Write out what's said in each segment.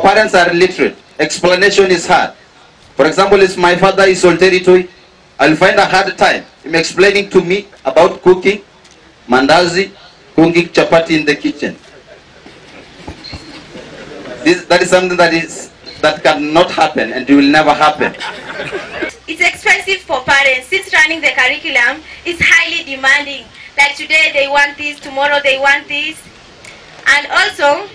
parents are illiterate. Explanation is hard. For example, if my father is territory, I'll find a hard time in explaining to me about cooking mandazi, cooking chapati in the kitchen. This, that is something that is that cannot happen and it will never happen. It's expensive for parents since running the curriculum is highly demanding. Like today they want this, tomorrow they want this. And also,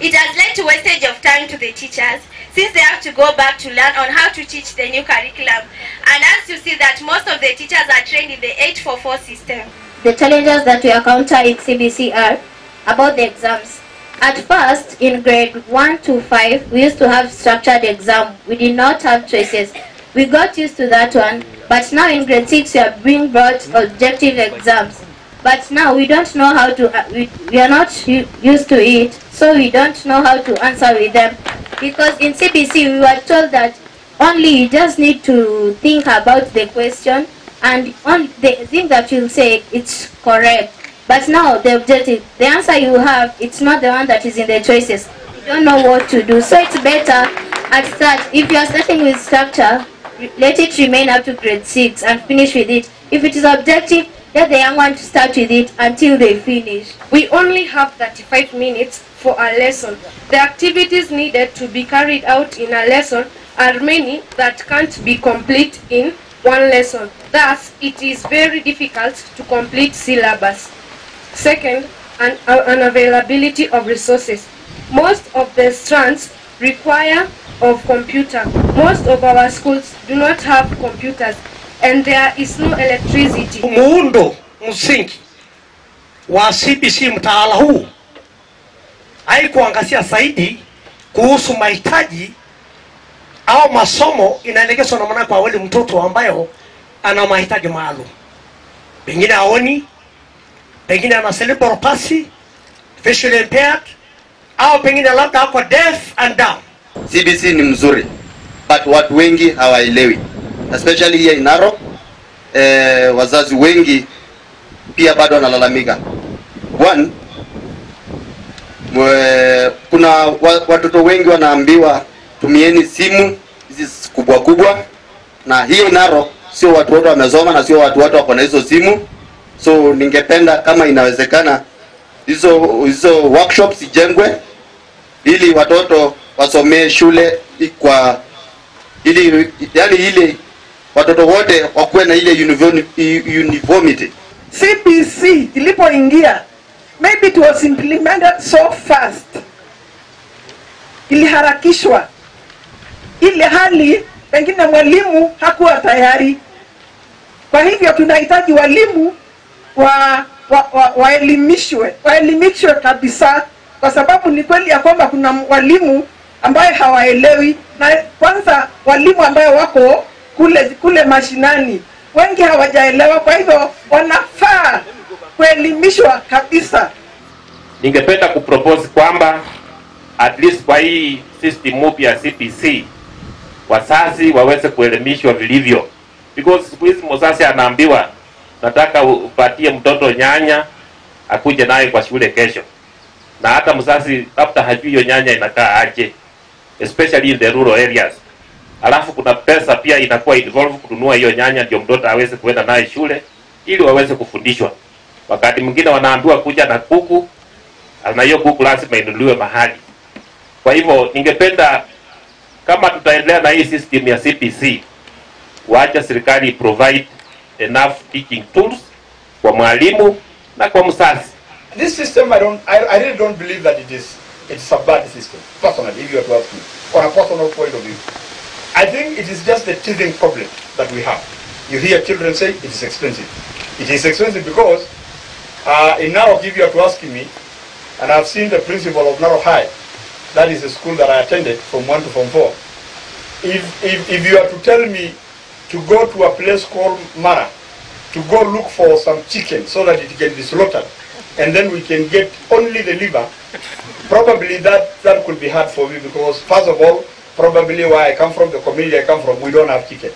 it has led to wastage of time to the teachers since they have to go back to learn on how to teach the new curriculum. And as you see that most of the teachers are trained in the 844 system. The challenges that we encounter in CBC are about the exams. At first, in grade 1 to 5, we used to have structured exam. We did not have choices. We got used to that one, but now in grade 6, we are being brought objective exams. But now we don't know how to, uh, we, we are not used to it, so we don't know how to answer with them. Because in CBC, we were told that only you just need to think about the question and on the thing that you say it's correct. But now the objective the answer you have it's not the one that is in the choices. You don't know what to do. So it's better at start if you are starting with structure let it remain up to grade 6 and finish with it. If it is objective let the young one to start with it until they finish We only have 35 minutes for a lesson. The activities needed to be carried out in a lesson are many that can't be complete in one lesson. Thus, it is very difficult to complete syllabus. Second, an, uh, unavailability of resources. Most of the strands require of computer. Most of our schools do not have computers and there is no electricity. muundo msingi wa CBC mtaala huu haikuangazia zaidi kuhusu mahitaji au masomo inaelekezwa na maana kwa wale mtoto ambayo ana mahitaji maalum, pengine aoni, pengine ana cerebral palsy, visually impaired, au pengine labda ako deaf and dumb. CBC ni mzuri but watu wengi hawaelewi especially here in Narok eh, wazazi wengi pia bado wanalalamika. One mwe, kuna wa, watoto wengi wanaambiwa tumieni simu hizi kubwa kubwa. Na hiyo Narok sio watu wote wamesoma na sio watu wote wako na hizo simu. So ningependa kama inawezekana hizo hizo workshops zijengwe ili watoto wasomee shule kwa ili yani ile watoto wote wakuwe na ile uniformity. CBC ilipoingia maybe it was implemented so fast, iliharakishwa. Ile hali pengine mwalimu hakuwa tayari. Kwa hivyo tunahitaji walimu wa waelimishwe wa- wa- waelimishwe waelimishwe kabisa, kwa sababu ni kweli ya kwamba kuna walimu ambaye hawaelewi, na kwanza walimu ambayo wako kule kule mashinani wengi hawajaelewa, kwa hivyo wanafaa kuelimishwa kabisa. ningependa kupropose kwamba at least kwa hii system mpya ya CPC wazazi waweze kuelimishwa vilivyo, because siku hizi mzazi anaambiwa nataka upatie mtoto nyanya akuje naye kwa shule kesho, na hata mzazi labda hajui hiyo nyanya inakaa aje, especially in the rural areas. Alafu kuna pesa pia inakuwa involve kununua hiyo nyanya ndio mtoto aweze kuenda naye shule ili waweze kufundishwa. Wakati mwingine wanaambiwa kuja na kuku na hiyo kuku lazima inunuliwe mahali. Kwa hivyo ningependa kama tutaendelea na hii system ya CPC, waacha serikali provide enough teaching tools kwa mwalimu na kwa mzazi. This system, I don't, I, I really don't believe that it is, it's a bad system. Personally, if you are to ask me, on a personal point of view, I think it is just the teething problem that we have. You hear children say it is expensive. It is expensive because uh, in Narok, if you are to ask me, and I've seen the principal of Narok High, that is the school that I attended from one to form four. If, if, if you are to tell me to go to a place called Mara, to go look for some chicken so that it can be slaughtered, and then we can get only the liver, probably that, that could be hard for me because first of all, probably where I come from, the community I come from, we don't have chicken.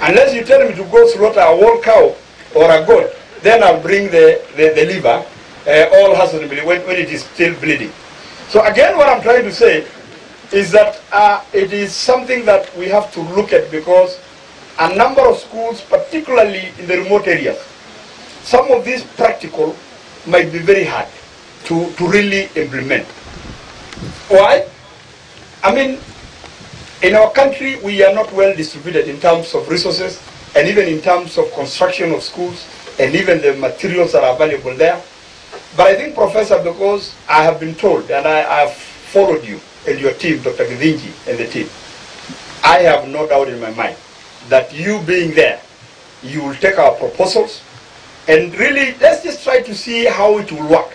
Unless you tell me to go slaughter a whole cow or a goat, then I'll bring the, the, the liver, uh, all husbandly when, when it is still bleeding. So again, what I'm trying to say is that uh, it is something that we have to look at because a number of schools, particularly in the remote areas, some of these practical might be very hard to, to really implement. Why? I mean, in our country, we are not well distributed in terms of resources and even in terms of construction of schools and even the materials that are available there. But I think, Professor, because I have been told and I have followed you and your team, Dr. Githinji and the team, I have no doubt in my mind that you being there, you will take our proposals and really let's just try to see how it will work.